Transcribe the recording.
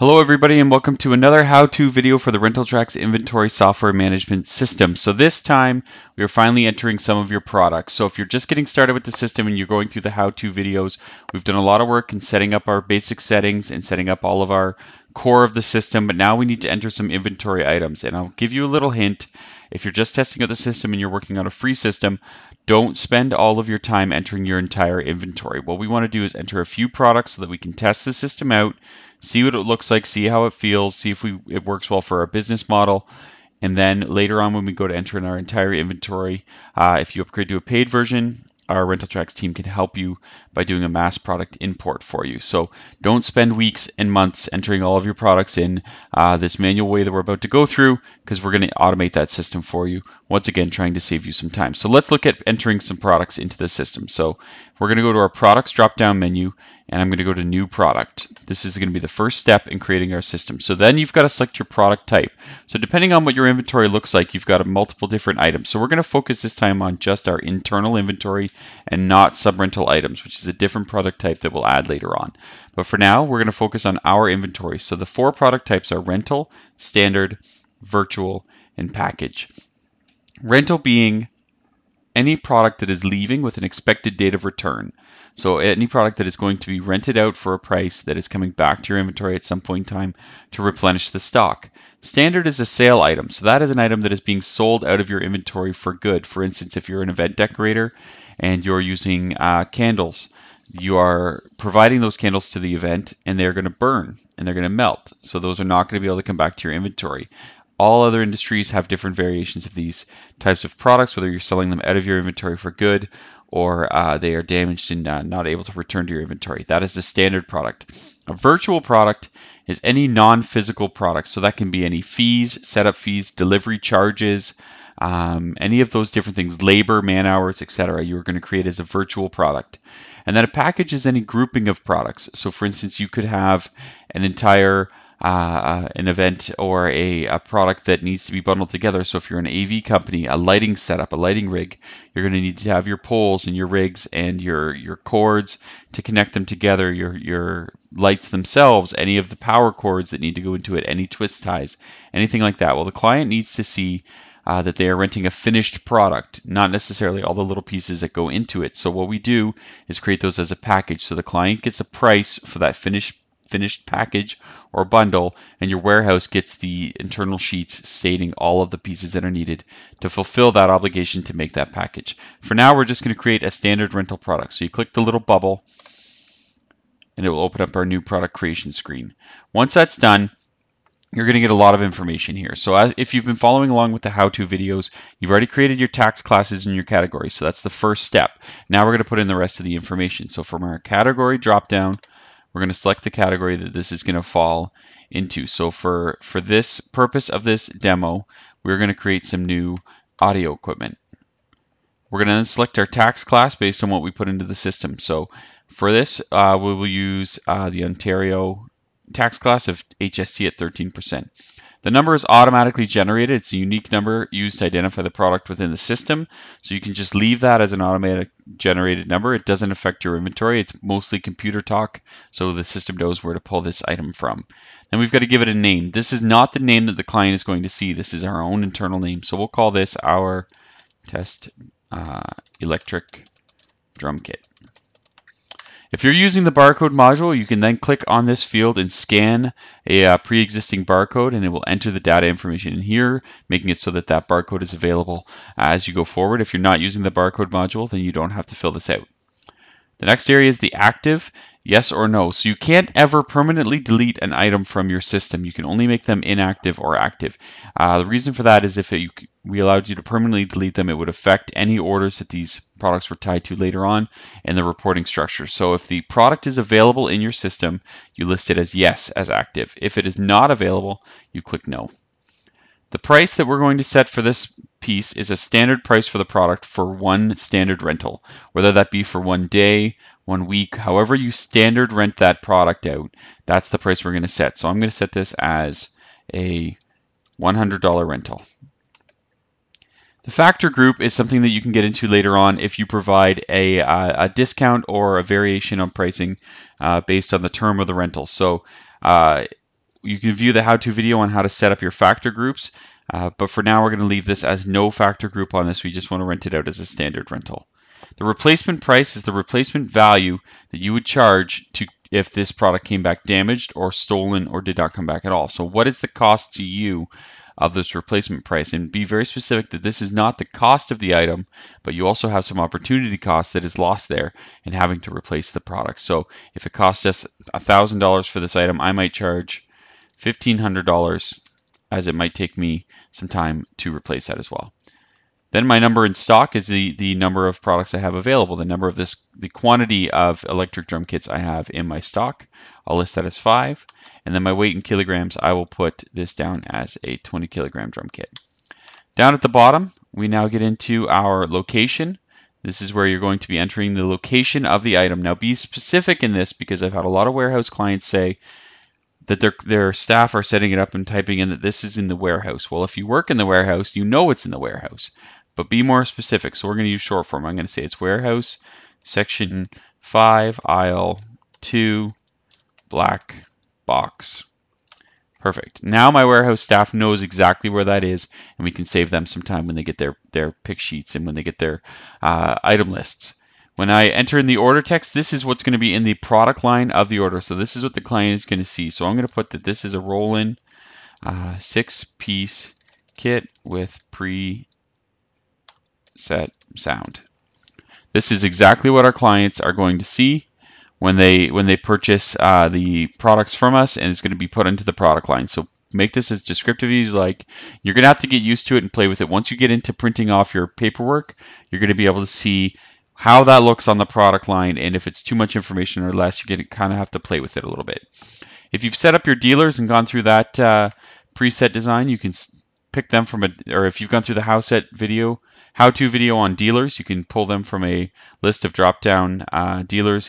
Hello everybody and welcome to another how-to video for the RentalTrax inventory software management system. So this time we are finally entering some of your products. So if you're just getting started with the system and you're going through the how-to videos, we've done a lot of work in setting up our basic settings and setting up all of our core of the system, but now we need to enter some inventory items. And I'll give you a little hint. If you're just testing out the system and you're working on a free system, don't spend all of your time entering your entire inventory. What we want to do is enter a few products so that we can test the system out, see what it looks like, see how it feels, see if we it works well for our business model. And then later on, when we go to enter in our entire inventory, uh, if you upgrade to a paid version, our RentalTrax team can help you by doing a mass product import for you. So don't spend weeks and months entering all of your products in uh, this manual way that we're about to go through because we're going to automate that system for you. Once again, trying to save you some time. So let's look at entering some products into the system. So we're going to go to our products drop down menu and I'm going to go to new product. This is going to be the first step in creating our system. So then you've got to select your product type. So depending on what your inventory looks like, you've got a multiple different items. So we're going to focus this time on just our internal inventory and not sub-rental items, which is a different product type that we'll add later on. But for now, we're going to focus on our inventory. So the four product types are rental, standard, virtual, and package. Rental being any product that is leaving with an expected date of return. So any product that is going to be rented out for a price that is coming back to your inventory at some point in time to replenish the stock. Standard is a sale item. So that is an item that is being sold out of your inventory for good. For instance, if you're an event decorator and you're using uh, candles, you are providing those candles to the event and they're going to burn and they're going to melt. So those are not going to be able to come back to your inventory. All other industries have different variations of these types of products, whether you're selling them out of your inventory for good or uh, they are damaged and uh, not able to return to your inventory. That is the standard product. A virtual product is any non-physical product. So that can be any fees, setup fees, delivery charges, um, any of those different things, labor, man hours, etc. You're going to create as a virtual product. And then a package is any grouping of products. So for instance, you could have an entire uh, uh, an event or a, a, product that needs to be bundled together. So if you're an AV company, a lighting setup, a lighting rig, you're going to need to have your poles and your rigs and your your cords to connect them together. Your your lights themselves, any of the power cords that need to go into it, any twist ties, anything like that. Well, the client needs to see uh, that they are renting a finished product, not necessarily all the little pieces that go into it. So what we do is create those as a package. So the client gets a price for that finished finished package or bundle, and your warehouse gets the internal sheets stating all of the pieces that are needed to fulfill that obligation to make that package. For now, we're just going to create a standard rental product. So you click the little bubble, and it will open up our new product creation screen. Once that's done, you're going to get a lot of information here. So uh, if you've been following along with the how-to videos, you've already created your tax classes in your category. So that's the first step. Now we're going to put in the rest of the information. So from our category dropdown, we're going to select the category that this is going to fall into. So for, for this purpose of this demo, we're going to create some new audio equipment. We're going to then select our tax class based on what we put into the system. So for this, uh, we will use uh, the Ontario tax class of HST at 13%. The number is automatically generated. It's a unique number used to identify the product within the system. So you can just leave that as an automatic generated number. It doesn't affect your inventory. It's mostly computer talk, so the system knows where to pull this item from. Then we've got to give it a name. This is not the name that the client is going to see. This is our own internal name. So we'll call this our test uh, electric drum kit. If you're using the barcode module, you can then click on this field and scan a uh, pre-existing barcode and it will enter the data information in here, making it so that that barcode is available as you go forward. If you're not using the barcode module, then you don't have to fill this out. The next area is the active, yes or no. So you can't ever permanently delete an item from your system. You can only make them inactive or active. Uh, the reason for that is if it, we allowed you to permanently delete them, it would affect any orders that these products were tied to later on in the reporting structure. So if the product is available in your system, you list it as yes as active. If it is not available, you click no. The price that we're going to set for this piece is a standard price for the product for one standard rental, whether that be for one day, one week, however you standard rent that product out, that's the price we're going to set. So I'm going to set this as a $100 rental. The factor group is something that you can get into later on if you provide a, a discount or a variation on pricing uh, based on the term of the rental. So uh, you can view the how-to video on how to set up your factor groups. Uh, but for now, we're going to leave this as no factor group on this. We just want to rent it out as a standard rental. The replacement price is the replacement value that you would charge to if this product came back damaged or stolen or did not come back at all. So what is the cost to you of this replacement price? And be very specific that this is not the cost of the item, but you also have some opportunity cost that is lost there in having to replace the product. So if it costs us $1,000 for this item, I might charge $1,500 as it might take me some time to replace that as well. Then my number in stock is the, the number of products I have available, the number of this, the quantity of electric drum kits I have in my stock. I'll list that as five. And then my weight in kilograms, I will put this down as a 20 kilogram drum kit. Down at the bottom, we now get into our location. This is where you're going to be entering the location of the item. Now be specific in this because I've had a lot of warehouse clients say, that their their staff are setting it up and typing in that this is in the warehouse. Well, if you work in the warehouse, you know it's in the warehouse, but be more specific. So we're going to use short form. I'm going to say it's warehouse, section 5, aisle 2, black box. Perfect. Now my warehouse staff knows exactly where that is, and we can save them some time when they get their, their pick sheets and when they get their uh, item lists. When I enter in the order text, this is what's going to be in the product line of the order. So this is what the client is going to see. So I'm going to put that this is a roll-in uh, six-piece kit with pre-set sound. This is exactly what our clients are going to see when they when they purchase uh, the products from us, and it's going to be put into the product line. So make this as descriptive as like. You're going to have to get used to it and play with it. Once you get into printing off your paperwork, you're going to be able to see how that looks on the product line, and if it's too much information or less, you're going to kind of have to play with it a little bit. If you've set up your dealers and gone through that uh, preset design, you can pick them from a, or if you've gone through the how set video, how to video on dealers, you can pull them from a list of drop down uh, dealers